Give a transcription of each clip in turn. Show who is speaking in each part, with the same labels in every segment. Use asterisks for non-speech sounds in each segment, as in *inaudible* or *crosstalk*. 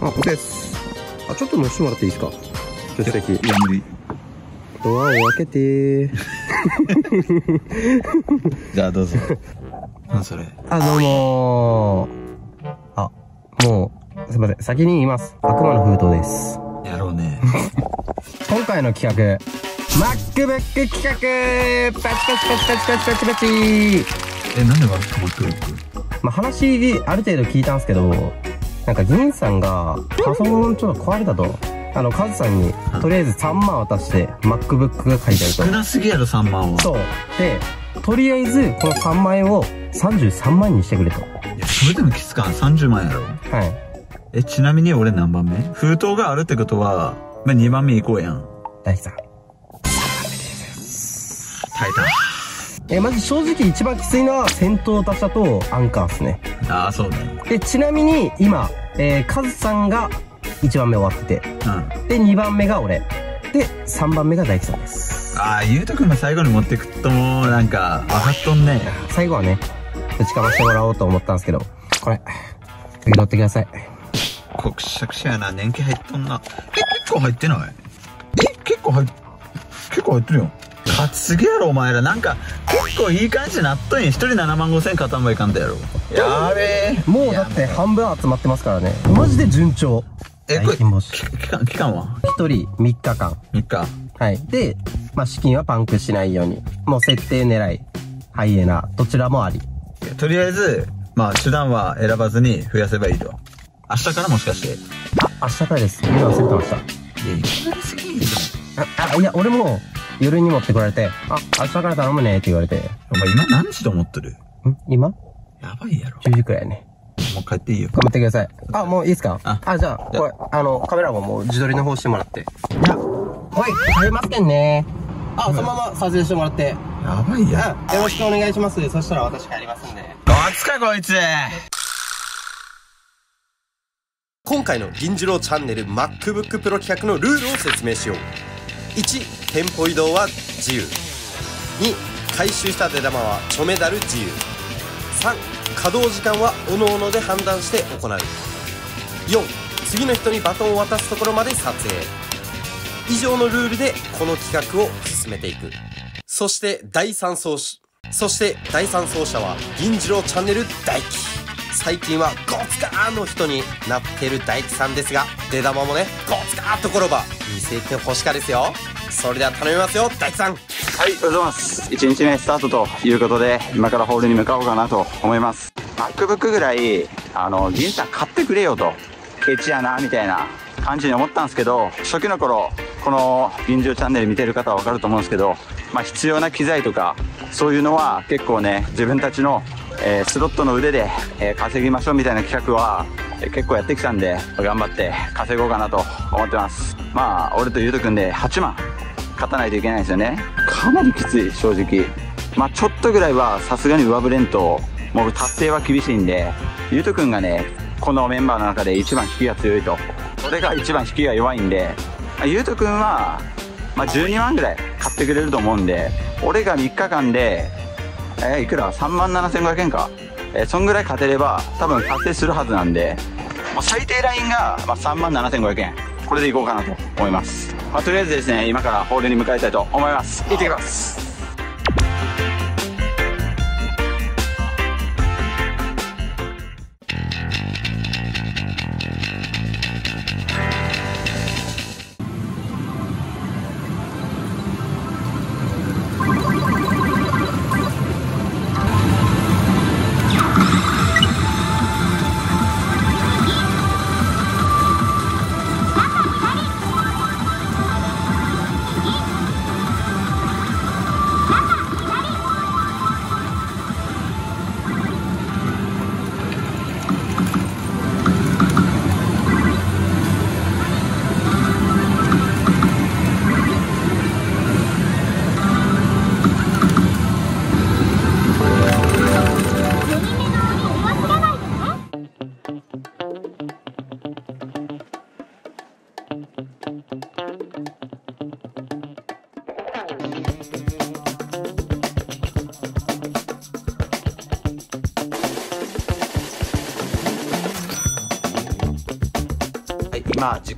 Speaker 1: あ、おです。あ、ちょっと乗せてもらっていいですか？助手席。
Speaker 2: いや無理
Speaker 1: ドアを開けて *laughs*
Speaker 2: じゃあどうぞ *laughs* 何それ？
Speaker 1: あ、どうもー。あ、もう、すいません。先に言います。悪魔の封筒です。
Speaker 2: やろうね *laughs*
Speaker 1: 今回の企画、MacBook 企画パチパチパチパチパチパチパチ
Speaker 2: えなんでマックマックロック
Speaker 1: まあ、話、ある程度聞いたんですけど、なんか、銀さんが、パソコンちょっと壊れたと。あの、カズさんに、とりあえず3万渡して、MacBook が書いてあると。
Speaker 2: 少なすぎやろ3万は
Speaker 1: そう。で、とりあえず、この3万円を33万にしてくれと。
Speaker 2: いやそれでもきつかん30万やろ
Speaker 1: はい。
Speaker 2: えちなみに俺何番目？封筒があるってことは、まあ、2番目行こうやん
Speaker 1: 大樹さん。
Speaker 2: タイタン
Speaker 1: え、まず正直一番きついのは先頭打者とアンカーっすね。
Speaker 2: ああそうね。
Speaker 1: で、ちなみに今、えー、カズさんが1番目終わってて、
Speaker 2: うん。
Speaker 1: で、2番目が俺。で、3番目が大樹さんです。
Speaker 2: ああゆうとくんが最後に持ってくともうなんか分かっとんね。
Speaker 1: 最後はね、打ちかましてもらおうと思ったんですけど、これ、受け取ってください。
Speaker 2: こくしゃくしゃやな。年季入っとんな。え結構入ってない？え結構入っ結構入ってるよ。勝ちすぎやろお前ら。なんか結構いい感じになっとんやん1人7万5千勝たんばいかんだやろやべえ
Speaker 1: もうだって半分集まってますからね。マジで順調。
Speaker 2: えこれ。期期間期間は
Speaker 1: ？1人3日間。
Speaker 2: 3日
Speaker 1: はい。で、まあ、資金はパンクしないように。もう設定狙い、ハイエナ、どちらもあり。
Speaker 2: とりあえずまあ手段は選ばずに増やせばいいと明日からもしかして
Speaker 1: あ、明日からです。言うの忘れてました。
Speaker 2: いやいすぎんじ
Speaker 1: あ、あいや、俺も夜に持ってこられて、あ、明日から頼むねって言われて、
Speaker 2: お前今何時と思ってる？
Speaker 1: 今？
Speaker 2: やばいやろ
Speaker 1: ?10 時くらいやね。
Speaker 2: もう帰っていいよ
Speaker 1: 頑張ってください。あ、もういいですか？
Speaker 2: あ
Speaker 1: あ、じゃあ、これ、あの、カメラももう自撮りの方してもらって。じゃあ、ほい、帰りますけんね。あ、そのまま撮影してもらって。
Speaker 2: やばいや
Speaker 1: あ、よろしくお願いします。そしたら私帰りますんで。
Speaker 2: どつかこいつ
Speaker 3: 今回の銀次郎チャンネル MacBook Pro 企画のルールを説明しよう1店舗移動は自由。2回収した出玉はちょめだる自由。3稼働時間は各々で判断して行う。4次の人にバトンを渡すところまで撮影。以上のルールでこの企画を進めていく。そして第3走者そして第3走者は銀次郎チャンネル大輝。最近はゴツカーの人になってる大輝さんですが出玉もねゴツカーっと転ば見せてほしかですよそれでは頼みますよ大輝さん
Speaker 4: はい、おはようございます。1日目スタートということで、今からホールに向かおうかなと思います。MacBook ぐらい、あの、銀さん買ってくれよと、ケチやな、みたいな感じに思ったんですけど、初期の頃、この銀城チャンネル見てる方はわかると思うんですけど、まあ必要な機材とか、そういうのは結構ね、自分たちの、えースロットの腕で、えー稼ぎましょうみたいな企画は、えー結構やってきたんで、頑張って稼ごうかなと思ってます。まあ、俺とゆうとくんで8万。勝たないといけないですよねかなりきつい正直まあちょっとぐらいはさすがに上振れんともう達成は厳しいんでゆうとくんがねこのメンバーの中で一番引きが強いと俺が一番引きが弱いんでまあゆうとくんは、まあ、12万ぐらい買ってくれると思うんで俺が3日間でえーいくら？3万7500円か。えーそんぐらい勝てれば多分達成するはずなんでもう最低ラインが、まあ、3万7500円。これでいこうかなと思います、まあ、とりあえずですね今からホールに向かいたいと思います。行ってきます。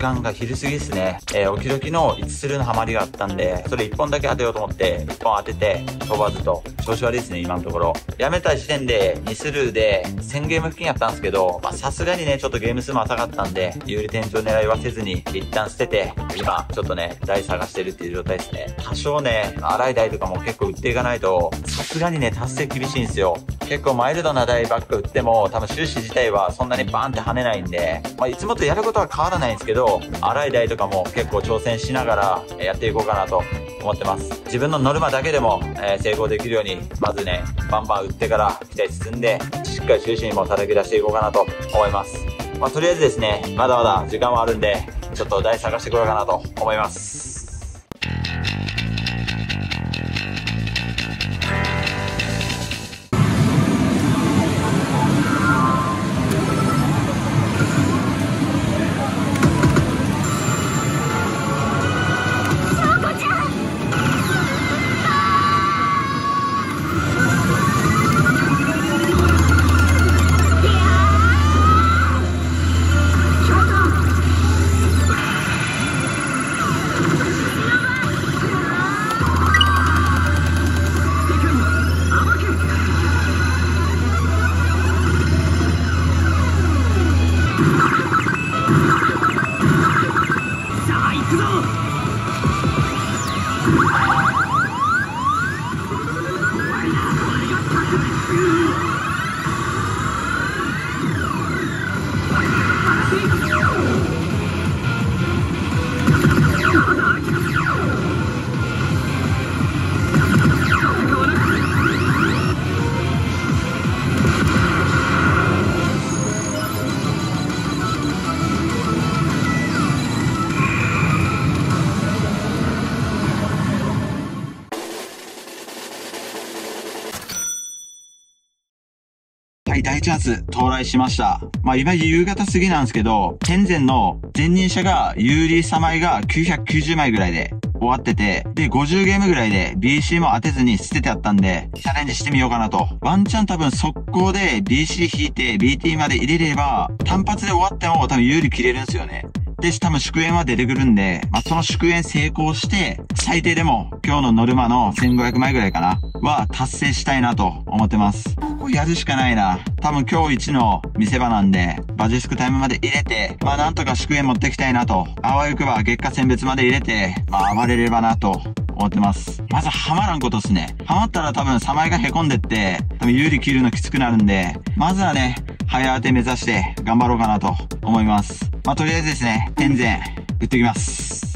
Speaker 4: 間が昼過ぎですね。えー、おきどきの1スルーのハマりがあったんで、それ1本だけ当てようと思って、1本当てて、飛ばずと、調子悪いですね、今のところ。やめた時点で2スルーで1000ゲーム付近やったんですけど、まあさすがにね、ちょっとゲーム数も浅かったんで、有利店長狙いはせずに、一旦捨てて、今、ちょっとね、台探してるっていう状態ですね。多少ね、荒い台とかも結構売っていかないと、さすがにね、達成厳しいんですよ。結構マイルドな台ばっか売っても、多分収支自体はそんなにバーンって跳ねないんで、まあいつもとやることは変わらないんですけど、荒い台とかも結構挑戦しながらやっていこうかなと思ってます。自分のノルマだけでも、え、成功できるように、まずね、バンバン打ってから期待進んで、しっかり収支にも叩き出していこうかなと思います。まあ、とりあえずですね、まだまだ時間はあるんで、ちょっと台探してこようかなと思います。到来しました。まあ、今夕方過ぎなんですけど、天前の前任者が有利サマイが990枚ぐらいで終わってて、で、50ゲームぐらいで BC も当てずに捨ててあったんで、チャレンジしてみようかなと。ワンチャン多分速攻で BC 引いて BT まで入れれば、単発で終わっても多分有利切れるんですよね。で、多分祝宴は出てくるんで、まあ、その祝宴成功して、最低でも今日のノルマの1500枚ぐらいかな、は達成したいなと思ってます。ここやるしかないな。多分今日一の見せ場なんで、バジスクタイムまで入れて、まあなんとか祝宴持ってきたいなと。あわよくば月下選別まで入れて、まあ暴れればなと思ってます。まずハマらんことっすね。ハマったら多分サマイが凹んでって、多分有利切るのきつくなるんで、まずはね、早当て目指して頑張ろうかなと思います。まあ、とりあえずですね、天然、打ってきます。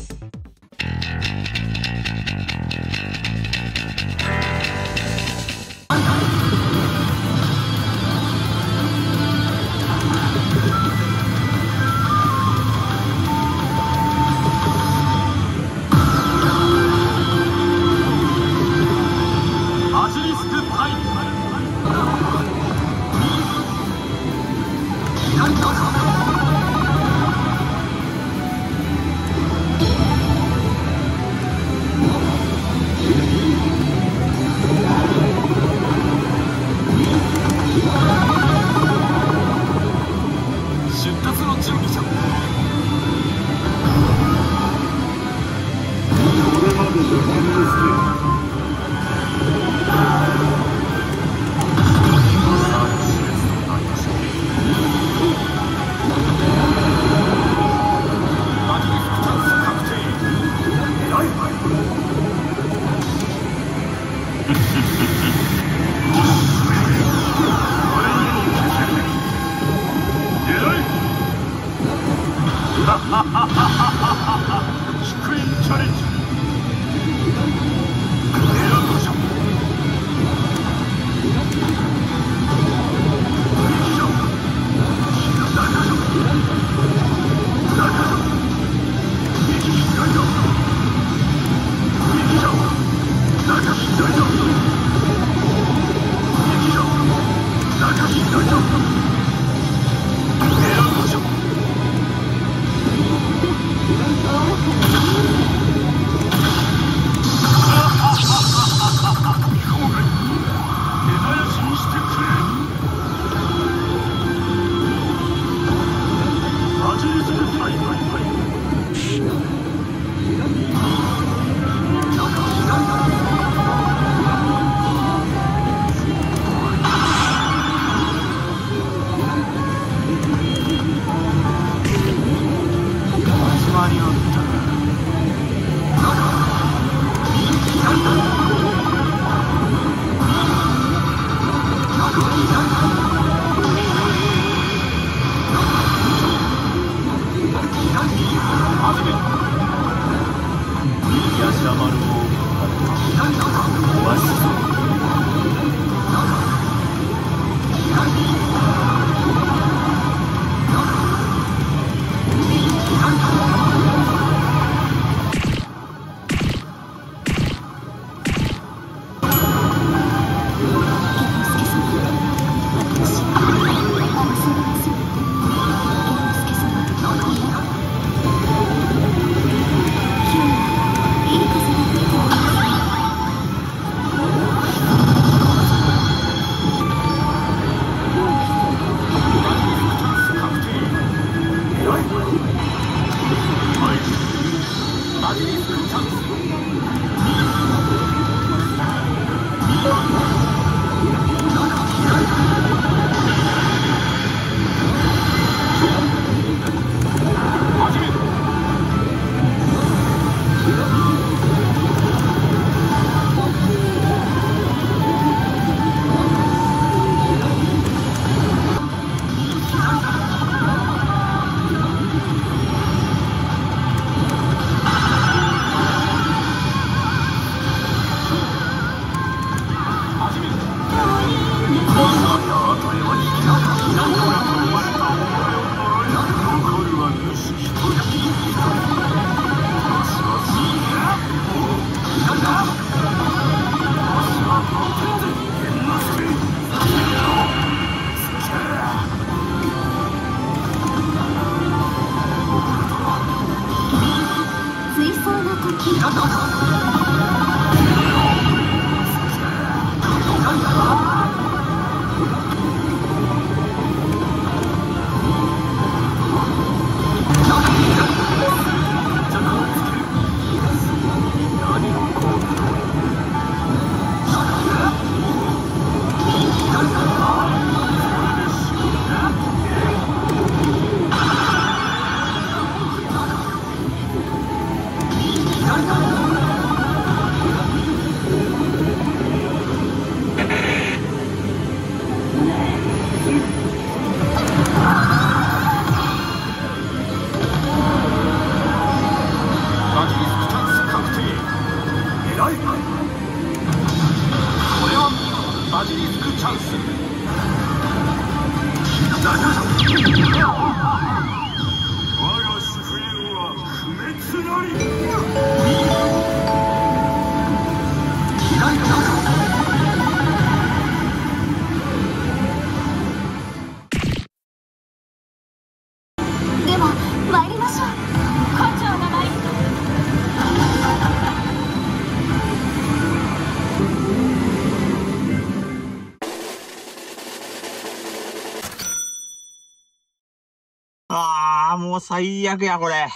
Speaker 4: もう最悪や、これ。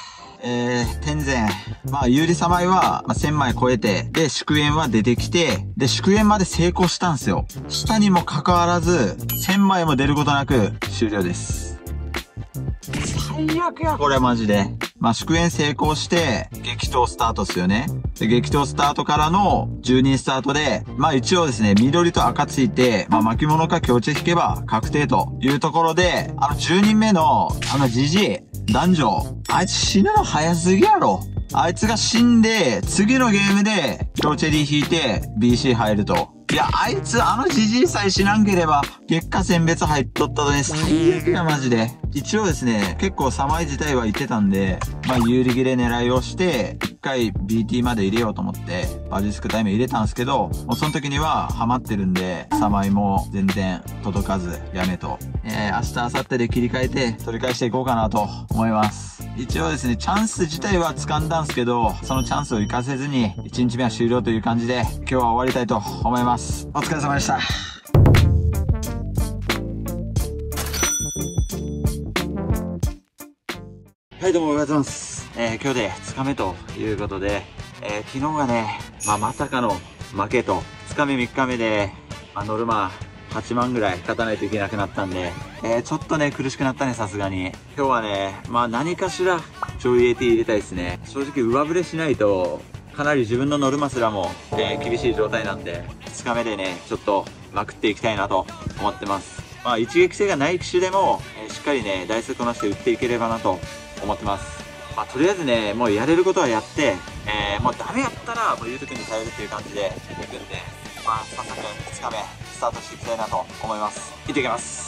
Speaker 4: えー、天然。まあ、有利様は、まあ、1000枚超えて、で、祝宴は出てきて、で、祝宴まで成功したんすよ。したにもかかわらず、1000枚も出ることなく、終了です。最悪や、これマジで。まあ、祝宴成功して、激闘スタートっすよね。で、激闘スタートからの10人スタートで、まあ一応ですね、緑と赤ついて、まあ巻物か強制引けば確定というところで、あの10人目の、あのジジイ、男女、あいつ死ぬの早すぎやろ。あいつが死んで、次のゲームで、強チェリー引いて、BC 入ると。いや、あいつ、あのジジイさえ死なんければ、月下選別入っとったとね、最悪や、マジで。一応ですね、結構サマイ自体は言ってたんで、まあ、有利切れ狙いをして、一回 BT まで入れようと思って、バジスクタイム入れたんですけど、もうその時にはハマってるんで、サマイも全然届かず、やめと。えー、明日、明後日で切り替えて、取り返していこうかなと思います。一応ですね、チャンス自体は掴んだんですけど、そのチャンスを活かせずに、1日目は終了という感じで、今日は終わりたいと思います。お疲れ様でした。はい、どうも、おはようございます。えー、今日で2日目ということで、えー、昨日がね、まあ、まさかの負けと、2日目3日目で、まあ、ノルマ8万ぐらい勝たないといけなくなったんで、えー、ちょっとね、苦しくなったね、さすがに。今日はね、まあ、何かしら、ちょい AT 入れたいですね。正直、上振れしないと、かなり自分のノルマすらも、えー厳しい状態なんで、2日目でね、ちょっと、まくっていきたいなと思ってます。まあ、一撃性がない機種でも、えーしっかりね、台数こなして打っていければなと思ってます。まあ、とりあえずね、もうやれることはやって、えーもうダメやったら、もうゆうとくんに頼るっていう感じで行くんで、まあ、早速2日目、スタートしていきたいなと思います。行ってきます。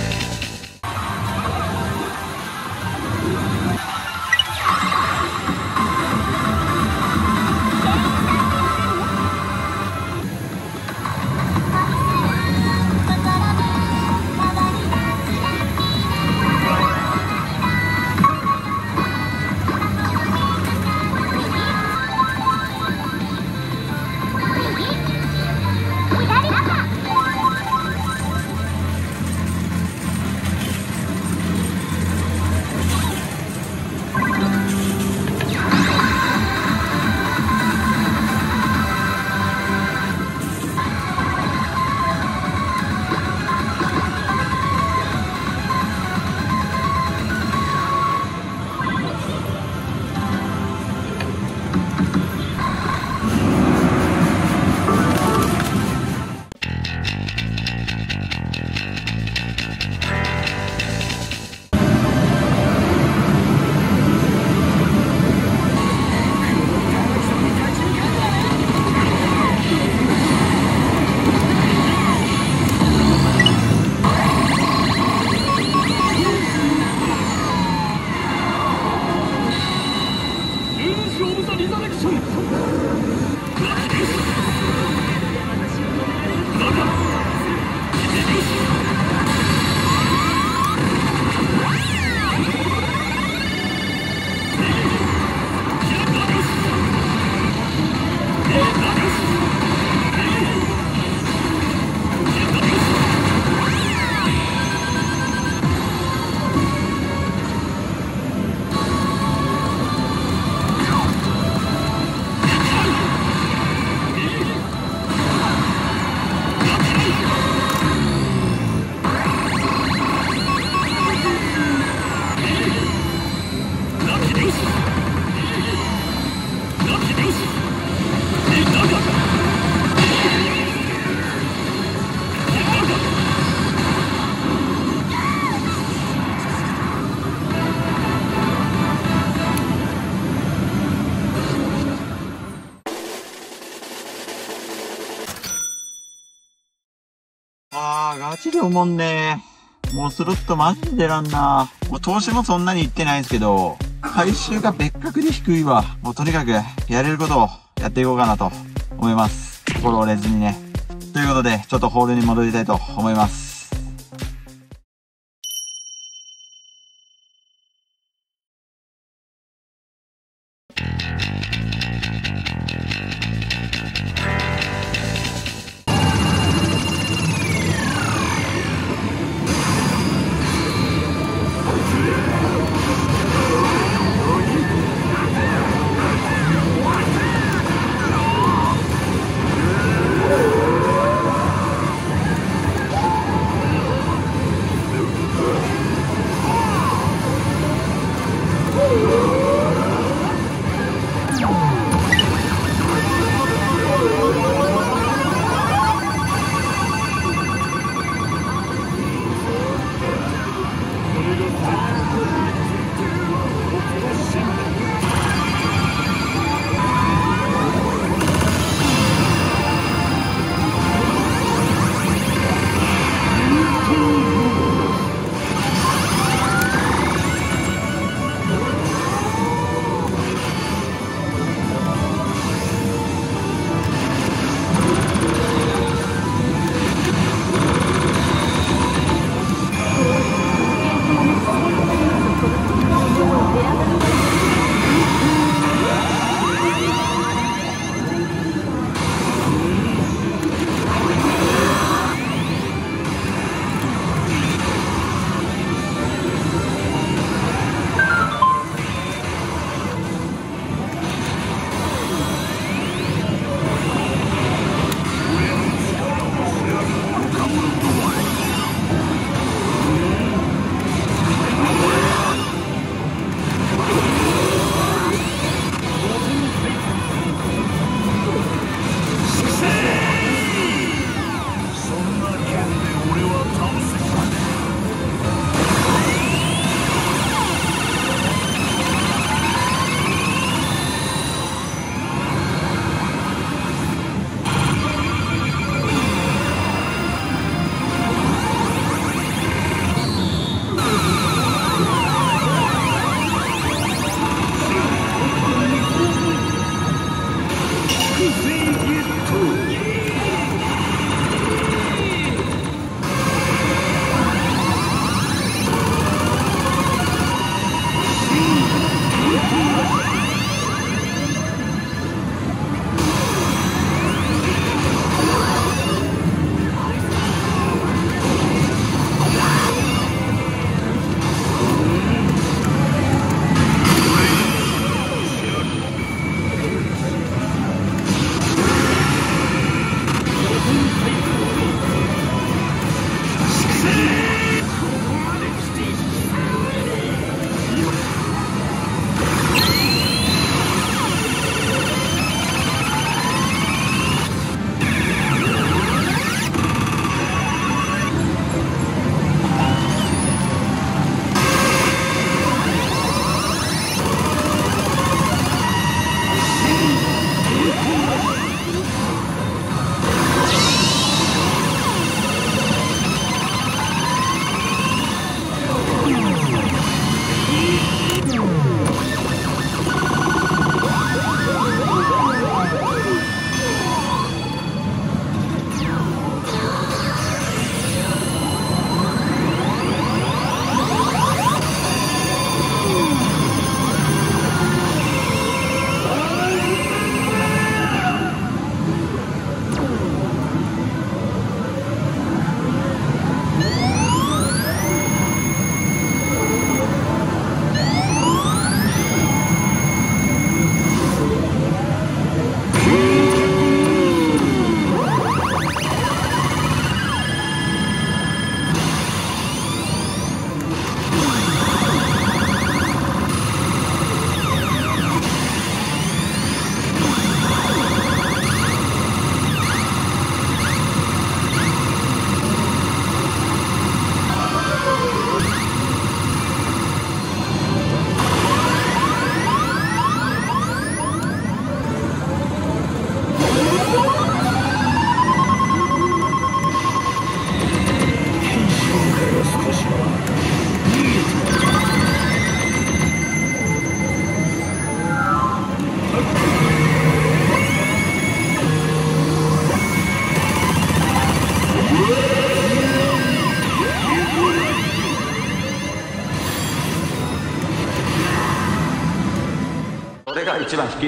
Speaker 4: ジで思んねもうスロットマジでらんな。もう投資もそんなにいってないんですけど、回収が別格で低いわ。もうとにかくやれることをやっていこうかなと思います。心折れずにね。ということで、ちょっとホールに戻りたいと思います。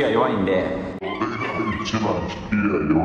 Speaker 4: が一番好きが弱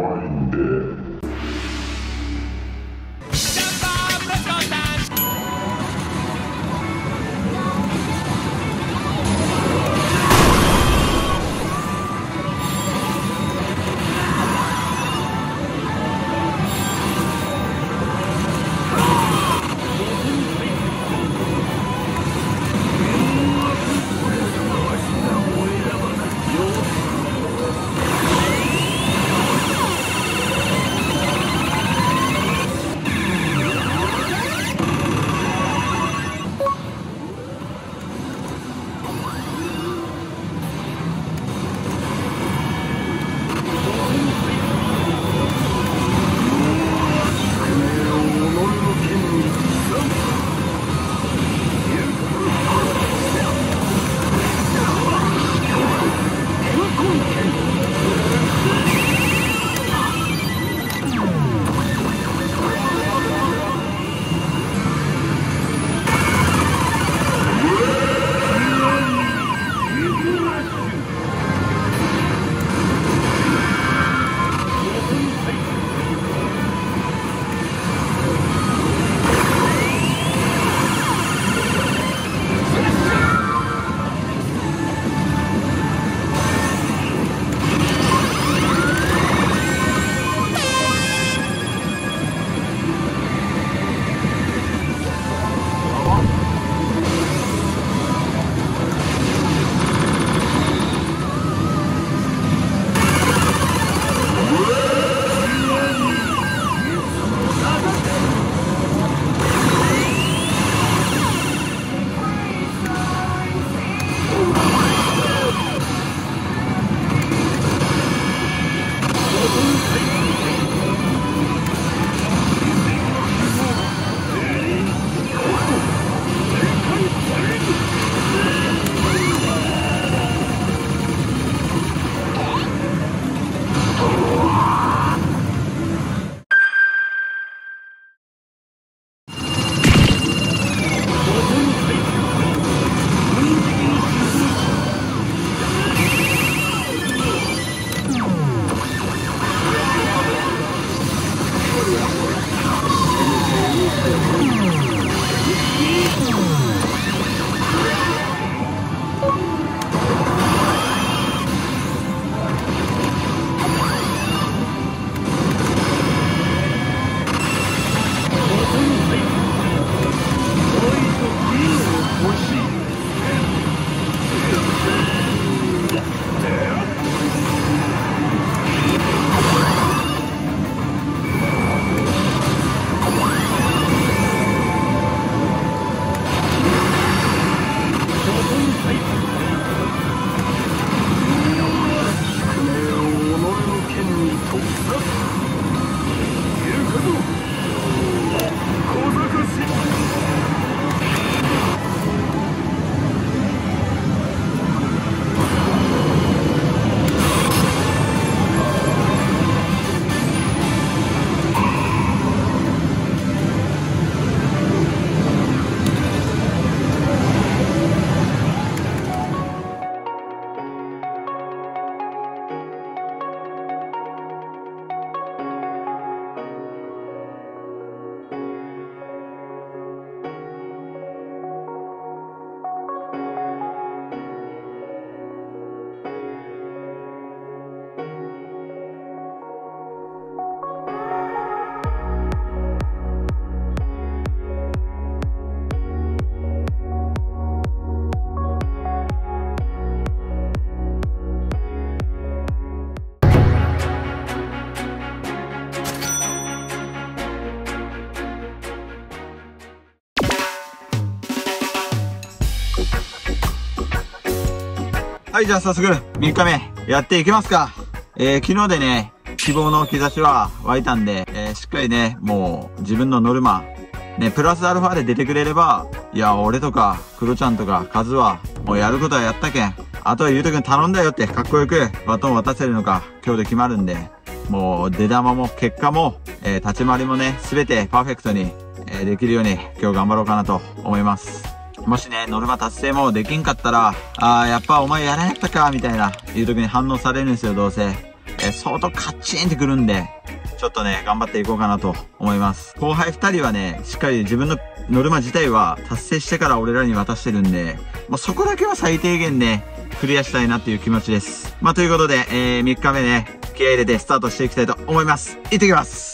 Speaker 4: はい、じゃあ早速、3日目、やっていきますか。えー、昨日でね、希望の兆しは湧いたんで、えー、しっかりね、もう、自分のノルマ、ね、プラスアルファで出てくれれば、いや、俺とか、クロちゃんとか、カズは、もうやることはやったけん。あとはゆうとくん頼んだよって、かっこよく、バトン渡せるのか、今日で決まるんで、もう、出玉も、結果も、えー、立ち回りもね、すべてパーフェクトに、えー、できるように、今日頑張ろうかなと思います。もしね、ノルマ達成もできんかったら、あー、やっぱお前やらんやったか、みたいな、いう時に反応されるんですよ、どうせ。え相当カッチンってくるんで、ちょっとね、頑張っていこうかなと思います。後輩二人はね、しっかり自分のノルマ自体は達成してから俺らに渡してるんで、もうそこだけは最低限ね、クリアしたいなっていう気持ちです。まあ、ということで、えー、3日目ね、気合入れてスタートしていきたいと思います。行ってきます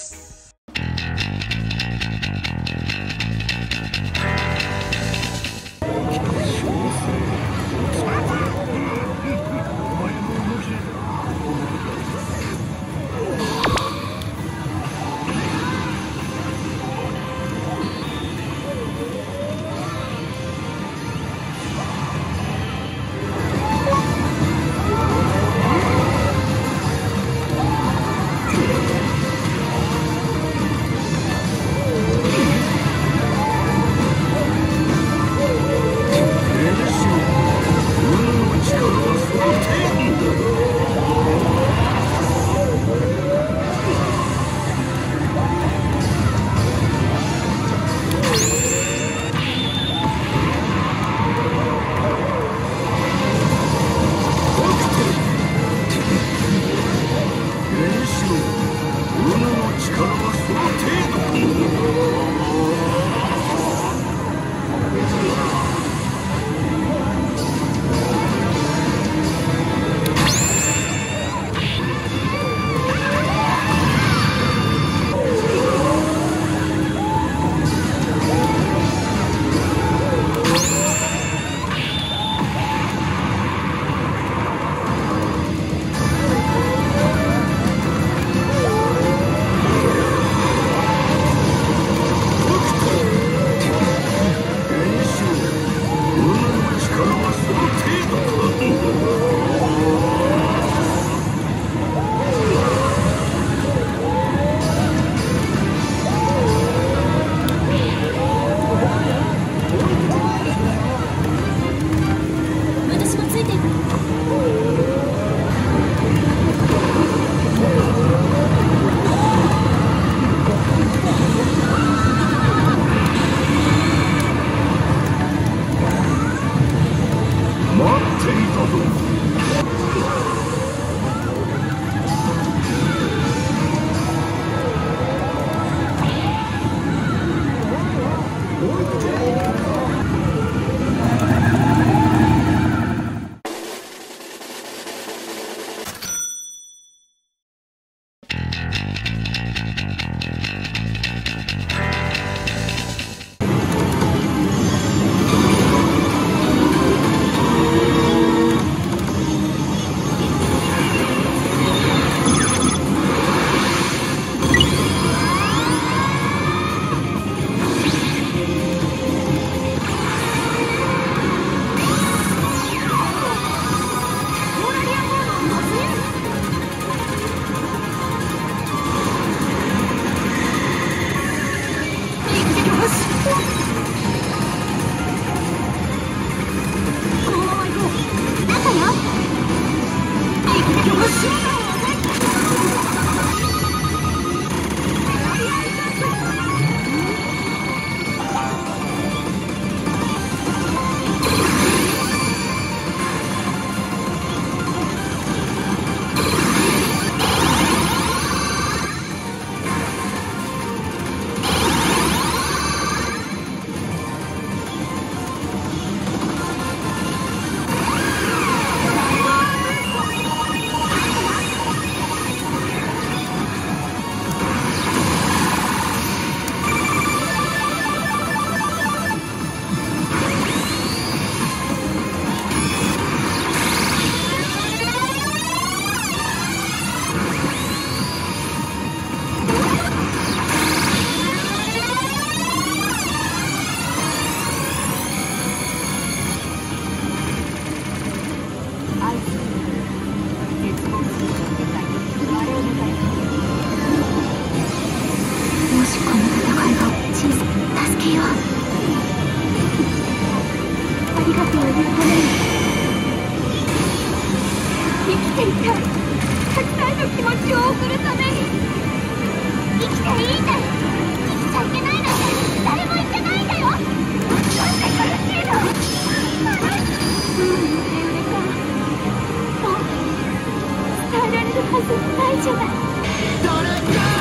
Speaker 5: 大丈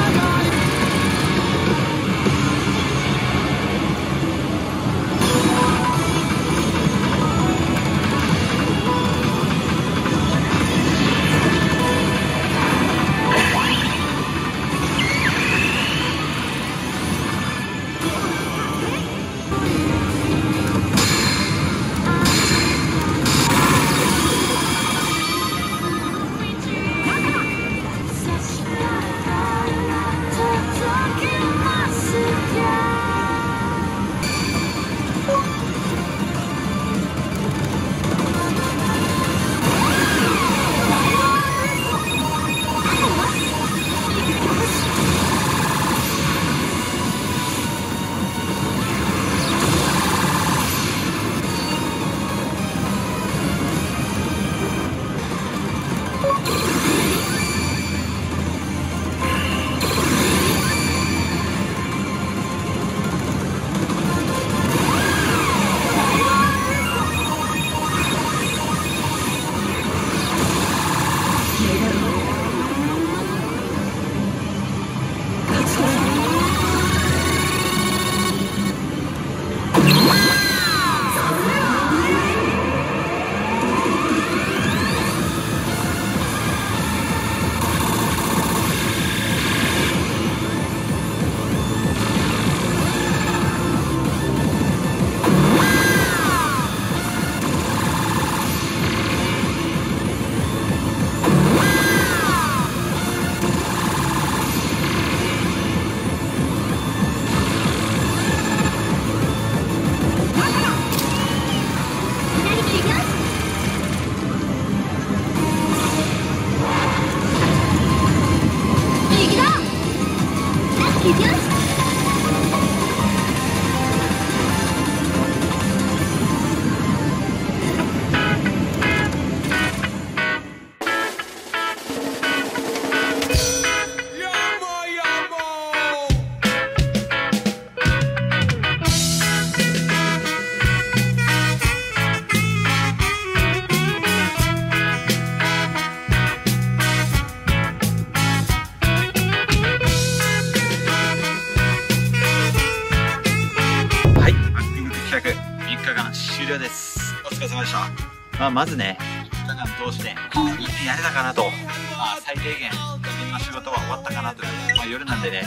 Speaker 5: ま、
Speaker 4: ずね、3日間通して、いいねやれたかなと、まあ、最低限、自分の仕事は終わったかなという、まあ、夜なんでね、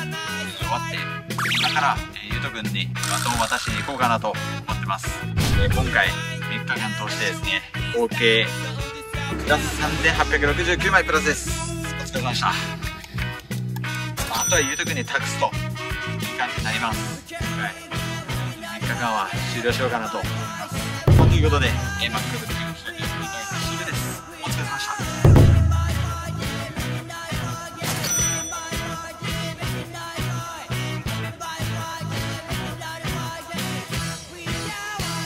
Speaker 4: 終わって、今から、えーゆうとくんにバトンを渡しに行こうかなと思ってます。えー今回、3日間通してですね、合計、プラス3869枚プラスです。お疲れ様でした。まあ、あとはゆうとくんに託すと、いい感じになります。はい3日間は終了しようかなと思います。ということで、えー、MacBook